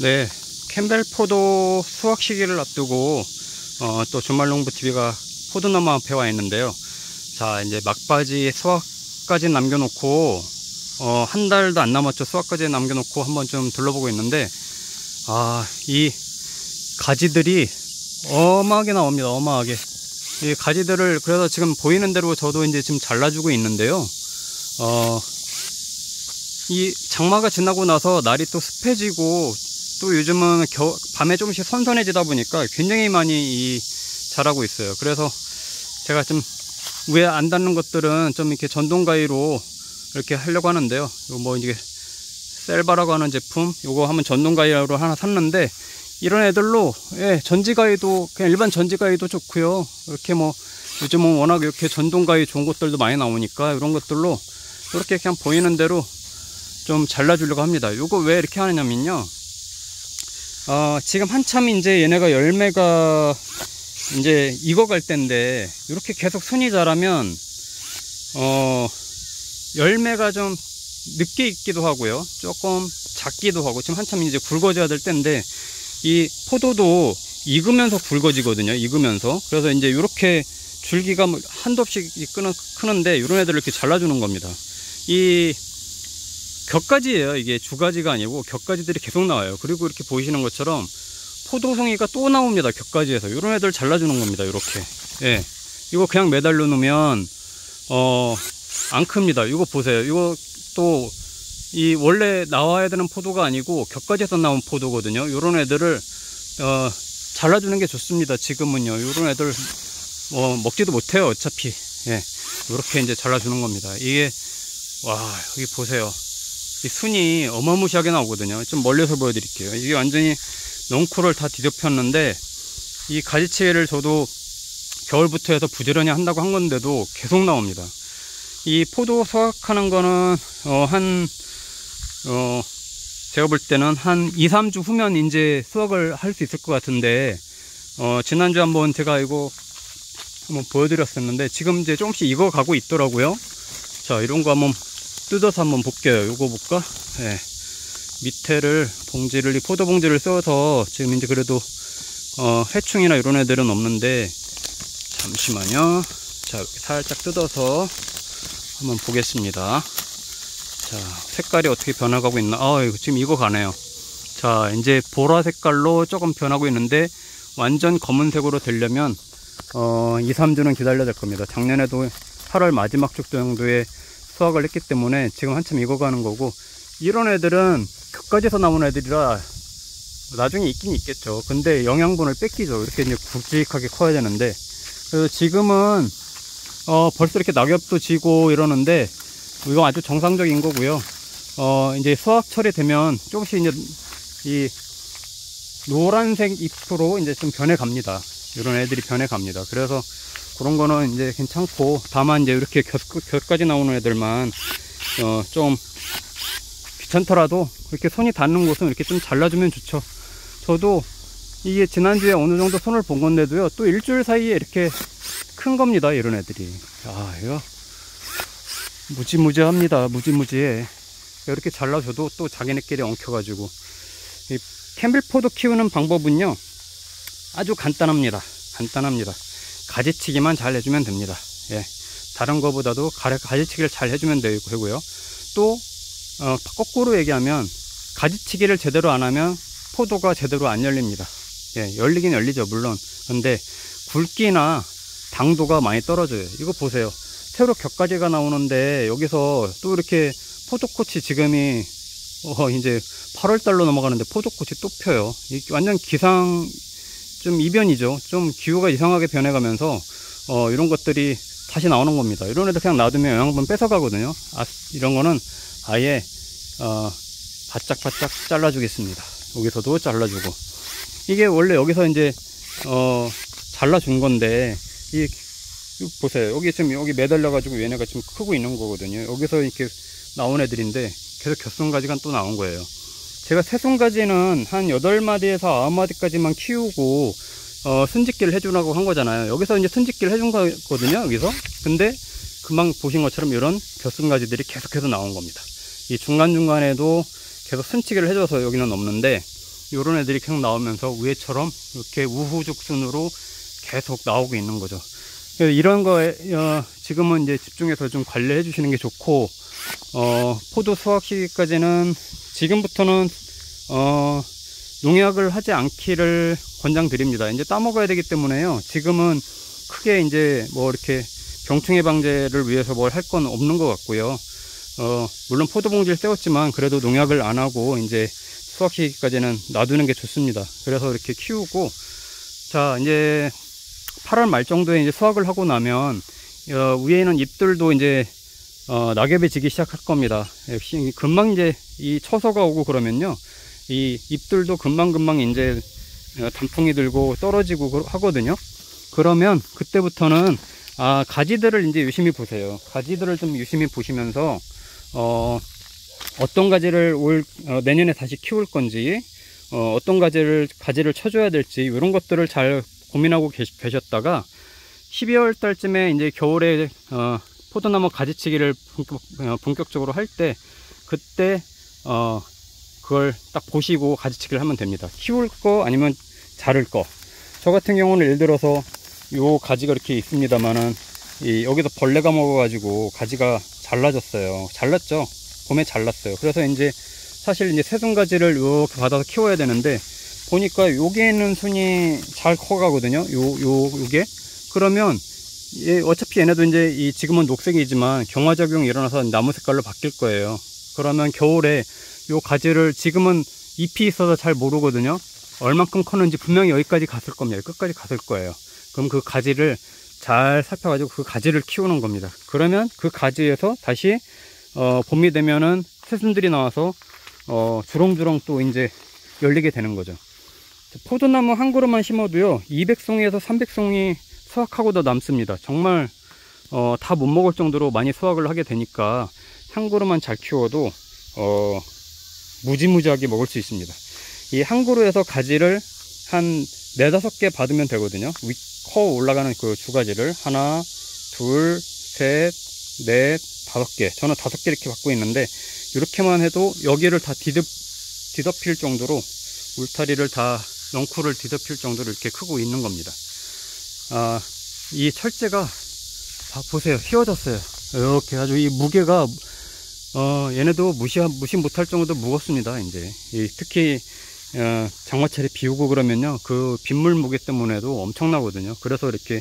네, 캠벨 포도 수확 시기를 앞두고 어, 또 주말농부TV가 포도나무 앞에 와 있는데요. 자, 이제 막바지 수확까지 남겨놓고 어, 한 달도 안 남았죠. 수확까지 남겨놓고 한번 좀 둘러보고 있는데 아, 이 가지들이 어마하게 나옵니다. 어마하게. 이 가지들을 그래서 지금 보이는 대로 저도 이제 지금 잘라주고 있는데요. 어, 이 장마가 지나고 나서 날이 또 습해지고 또 요즘은 겨, 밤에 조금씩 선선해지다 보니까 굉장히 많이 이 자라고 있어요. 그래서 제가 좀 위에 안 닿는 것들은 좀 이렇게 전동 가위로 이렇게 하려고 하는데요. 이거 뭐 이게 셀바라고 하는 제품, 이거 한번 전동 가위로 하나 샀는데 이런 애들로 예, 전지 가위도 그냥 일반 전지 가위도 좋고요. 이렇게 뭐 요즘은 워낙 이렇게 전동 가위 좋은 것들도 많이 나오니까 이런 것들로 이렇게 그냥 보이는 대로 좀 잘라주려고 합니다. 요거 왜 이렇게 하느냐면요. 어, 지금 한참 이제 얘네가 열매가 이제 익어갈 때인데 이렇게 계속 순이 자라면 어, 열매가 좀 늦게 익기도 하고요. 조금 작기도 하고 지금 한참 이제 굵어져야 될 때인데 이 포도도 익으면서 굵어지거든요. 익으면서. 그래서 이제 이렇게 줄기가 뭐 한두 없이 크는데 이런 애들을 이렇게 잘라주는 겁니다. 이 격가지예요. 이게 주가지가 아니고 격가지들이 계속 나와요. 그리고 이렇게 보이시는 것처럼 포도송이가 또 나옵니다. 격가지에서. 이런 애들 잘라주는 겁니다. 이렇게. 예. 이거 그냥 매달려 놓으면, 어, 안 큽니다. 이거 보세요. 이거 또, 이 원래 나와야 되는 포도가 아니고 격가지에서 나온 포도거든요. 이런 애들을, 어, 잘라주는 게 좋습니다. 지금은요. 이런 애들, 어, 먹지도 못해요. 어차피. 예. 이렇게 이제 잘라주는 겁니다. 이게, 와, 여기 보세요. 이 순이 어마무시하게 나오거든요. 좀 멀리서 보여드릴게요. 이게 완전히 넝쿨을 다 뒤덮였는데 이 가지치기를 저도 겨울부터 해서 부지런히 한다고 한 건데도 계속 나옵니다. 이 포도 수확하는 거는 어, 한 어, 제가 볼 때는 한 2, 3주 후면 이제 수확을 할 수 있을 것 같은데 어, 지난주 한번 제가 이거 한번 보여드렸었는데 지금 이제 조금씩 익어가고 있더라고요. 자 이런 거 한번 뜯어서 한번 볼게요. 요거 볼까? 예. 밑에를 봉지를 이 포도 봉지를 써서 지금 이제 그래도 어, 해충이나 이런 애들은 없는데 잠시만요. 자 이렇게 살짝 뜯어서 한번 보겠습니다. 자 색깔이 어떻게 변화가고 있나? 아 이거 지금 이거 가네요. 자 이제 보라 색깔로 조금 변하고 있는데 완전 검은색으로 되려면 어, 2, 3주는 기다려야 될 겁니다. 작년에도 8월 마지막 주 정도에 수확을 했기 때문에 지금 한참 익어가는 거고 이런 애들은 끝까지서 나온 애들이라 나중에 있긴 있겠죠. 근데 영양분을 뺏기죠. 이렇게 이제 굵직하게 커야 되는데. 그래서 지금은 어 벌써 이렇게 낙엽도 지고 이러는데 이거 아주 정상적인 거고요. 어 이제 수확철이 되면 조금씩 이제 이 노란색 잎으로 이제 좀 변해 갑니다. 이런 애들이 변해 갑니다. 그래서 그런 거는 이제 괜찮고 다만 이제 이렇게 곁, 곁까지 나오는 애들만 어, 좀 귀찮더라도 이렇게 손이 닿는 곳은 이렇게 좀 잘라주면 좋죠. 저도 이게 지난주에 어느 정도 손을 본 건데도요 또 일주일 사이에 이렇게 큰 겁니다 이런 애들이. 아 이거 무지무지합니다 무지무지해. 이렇게 잘라줘도 또 자기네끼리 엉켜 가지고. 이 캠벨포도 키우는 방법은요 아주 간단합니다 간단합니다 가지치기만 잘 해주면 됩니다. 예. 다른 거보다도 가지치기를 잘 해주면 되고요. 또 어, 거꾸로 얘기하면 가지치기를 제대로 안 하면 포도가 제대로 안 열립니다. 예, 열리긴 열리죠 물론. 근데 굵기나 당도가 많이 떨어져요. 이거 보세요. 새로 격가지가 나오는데 여기서 또 이렇게 포도꽃이 지금이 어, 이제 8월달로 넘어가는데 포도꽃이 또 펴요. 완전 기상 좀 이변이죠. 좀 기후가 이상하게 변해가면서 어, 이런 것들이 다시 나오는 겁니다. 이런 애들 그냥 놔두면 영양분 뺏어가거든요. 아, 이런 거는 아예 어, 바짝바짝 잘라주겠습니다. 여기서도 잘라주고 이게 원래 여기서 이제 어, 잘라준 건데 이 보세요. 여기 지금 여기 매달려 가지고 얘네가 지금 크고 있는 거거든요. 여기서 이렇게 나온 애들인데 계속 겹순가지가 또 나온 거예요. 제가 새송가지는 한 8마디에서 9마디까지만 키우고 어, 순직기를 해주라고 한 거잖아요. 여기서 이제 순직기를 해준 거거든요. 여기서. 근데 금방 보신 것처럼 이런 벼순가지들이 계속해서 나온 겁니다. 이 중간중간에도 계속 순치기를 해줘서 여기는 없는데 요런 애들이 계속 나오면서 위에처럼 이렇게 우후죽순으로 계속 나오고 있는 거죠. 이런 거에 어, 지금은 이제 집중해서 좀 관리해 주시는 게 좋고 어, 포도 수확 시기까지는 지금부터는 어, 농약을 하지 않기를 권장드립니다. 이제 따먹어야 되기 때문에요. 지금은 크게 이제 뭐 이렇게 병충 해 방제를 위해서 뭘 할 건 없는 것 같고요. 어, 물론 포도봉지를 세웠지만 그래도 농약을 안 하고 이제 수확 시기까지는 놔두는 게 좋습니다. 그래서 이렇게 키우고 자 이제 8월 말 정도에 이제 수확을 하고 나면 어, 위에는 잎들도 이제 어, 낙엽이 지기 시작할 겁니다. 역시 금방 이제 이 처서가 오고 그러면요. 이 잎들도 금방금방 이제 어, 단풍이 들고 떨어지고 하거든요. 그러면 그때부터는 아 가지들을 이제 유심히 보세요. 가지들을 좀 유심히 보시면서 어, 어떤 가지를 올 어, 내년에 다시 키울 건지 어, 어떤 가지를 가지를 쳐줘야 될지 이런 것들을 잘 고민하고 계시, 계셨다가 12월 달쯤에 이제 겨울에 어, 포도나무 가지치기를 본격, 어, 본격 적으로 할 때 그때 어, 그걸 딱 보시고 가지치기를 하면 됩니다. 키울 거 아니면 자를 거. 저 같은 경우는 예를 들어서 요 가지가 이렇게 있습니다만은 이 여기서 벌레가 먹어 가지고 가지가 잘라졌어요. 잘랐죠. 봄에 잘랐어요. 그래서 이제 사실 이제 새순가지를 이렇게 받아서 키워야 되는데 보니까 여기에는 순이 잘 커가거든요. 요, 요, 요게. 그러면 예, 어차피 얘네도 이제 이 지금은 녹색이지만 경화작용이 일어나서 나무 색깔로 바뀔 거예요. 그러면 겨울에 요 가지를 지금은 잎이 있어서 잘 모르거든요. 얼만큼 컸는지 분명히 여기까지 갔을 겁니다. 끝까지 갔을 거예요. 그럼 그 가지를 잘 살펴가지고 그 가지를 키우는 겁니다. 그러면 그 가지에서 다시 어, 봄이 되면은 새순들이 나와서 어, 주렁주렁 또 이제 열리게 되는 거죠. 포도나무 한 그루만 심어도요 200송이에서 300송이 수확하고도 남습니다. 정말 어, 다 못 먹을 정도로 많이 수확을 하게 되니까 한 그루만 잘 키워도 어, 무지무지하게 먹을 수 있습니다. 이 한 그루에서 가지를 한 네다섯 개 받으면 되거든요. 커 올라가는 그 주가지를 하나, 둘, 셋, 넷, 다섯 개. 저는 다섯 개 이렇게 받고 있는데 이렇게만 해도 여기를 다 뒤덮, 뒤덮일 정도로 울타리를 다 넝쿨을 뒤덮일 정도로 이렇게 크고 있는 겁니다. 아, 이 철제가 봐, 보세요. 휘어졌어요. 이렇게 아주 이 무게가 어, 얘네도 무시 무시 못할 정도로 무겁습니다. 이제 이, 특히 어, 장마철에 비 오고 그러면요 그 빗물 무게 때문에도 엄청나거든요 그래서 이렇게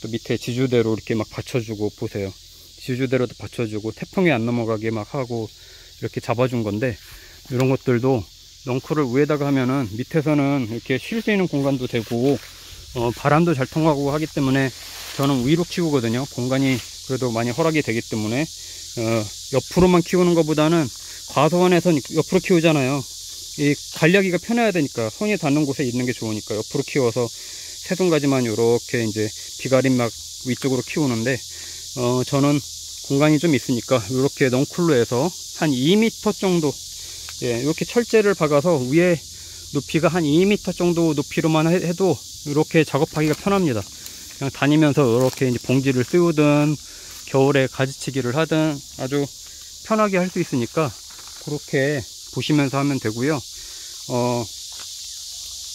또 밑에 지주대로 이렇게 막 받쳐주고 보세요 지주대로도 받쳐주고 태풍이 안 넘어가게 막 하고 이렇게 잡아준 건데 이런 것들도 넝쿨을 위에다가 하면은 밑에서는 이렇게 쉴 수 있는 공간도 되고 어, 바람도 잘 통하고 하기 때문에 저는 위로 키우거든요. 공간이 그래도 많이 허락이 되기 때문에 어, 옆으로만 키우는 것보다는 과수원에서 옆으로 키우잖아요. 이 관리하기가 편해야 되니까 손이 닿는 곳에 있는 게 좋으니까 옆으로 키워서 새순가지만 이렇게 이제 비가림 막 위쪽으로 키우는데 어 저는 공간이 좀 있으니까 이렇게 넝쿨로 해서 한 2m 정도 예, 이렇게 철제를 박아서 위에 높이가 한 2m 정도 높이로만 해도 이렇게 작업하기가 편합니다. 그냥 다니면서 이렇게 이제 봉지를 씌우든 겨울에 가지치기를 하든 아주 편하게 할 수 있으니까 그렇게 보시면서 하면 되고요. 어,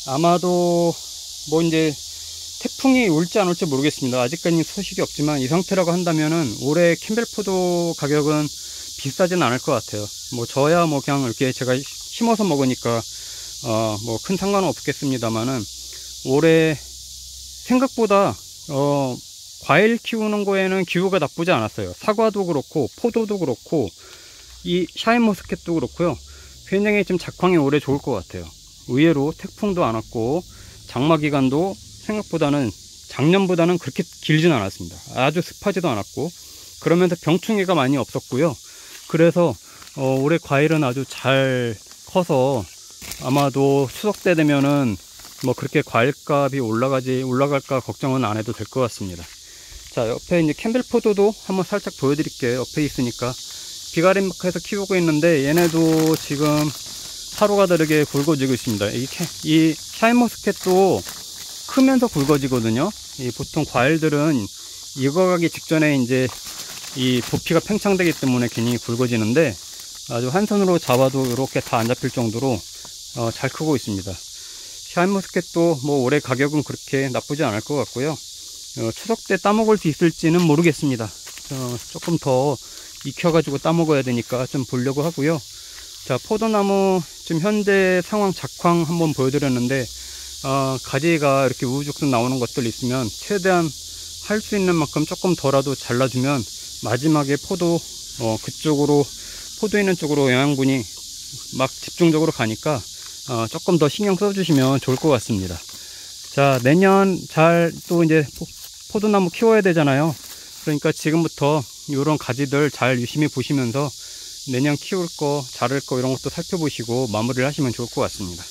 아마도 뭐 이제 태풍이 올지 안 올지 모르겠습니다. 아직까지 소식이 없지만 이 상태라고 한다면은 올해 캠벨포도 가격은 비싸진 않을 것 같아요. 뭐 저야 뭐 그냥 이렇게 제가 심어서 먹으니까 어 뭐 큰 상관은 없겠습니다만은 올해 생각보다 어 과일 키우는 거에는 기후가 나쁘지 않았어요. 사과도 그렇고 포도도 그렇고 이 샤인머스켓도 그렇고요. 굉장히 좀 작황이 오래 좋을 것 같아요. 의외로 태풍도 안 왔고 장마 기간도 생각보다는 작년보다는 그렇게 길진 않았습니다. 아주 습하지도 않았고 그러면서 병충해가 많이 없었고요. 그래서 어, 올해 과일은 아주 잘 커서 아마도 추석 때 되면은 뭐 그렇게 과일값이 올라가지 올라갈까 걱정은 안 해도 될 것 같습니다. 자 옆에 이제 캔들포도도 한번 살짝 보여드릴게요. 옆에 있으니까 비가림마크에서 키우고 있는데 얘네도 지금 하루가 다르게 굵어지고 있습니다. 이, 이 샤인머스켓도 크면서 굵어지거든요. 이 보통 과일들은 익어가기 직전에 이제 이 부피가 팽창되기 때문에 괜히 굵어지는데 아주 한 손으로 잡아도 이렇게 다 안 잡힐 정도로 어, 잘 크고 있습니다. 샤인머스켓도 뭐 올해 가격은 그렇게 나쁘지 않을 것 같고요. 어, 추석 때 따먹을 수 있을지는 모르겠습니다. 어, 조금 더 익혀가지고 따먹어야 되니까 좀 보려고 하고요. 자, 포도나무 지금 현재 상황 작황 한번 보여드렸는데, 어, 가지가 이렇게 우후죽순 나오는 것들 있으면 최대한 할 수 있는 만큼 조금 더라도 잘라주면 마지막에 포도, 어, 그쪽으로, 포도 있는 쪽으로 영양분이 막 집중적으로 가니까, 어, 조금 더 신경 써주시면 좋을 것 같습니다. 자, 내년 잘 또 이제 포- 포도나무 키워야 되잖아요. 그러니까 지금부터 이런 가지들 잘 유심히 보시면서 내년 키울 거, 자를 거 이런 것도 살펴보시고 마무리를 하시면 좋을 것 같습니다.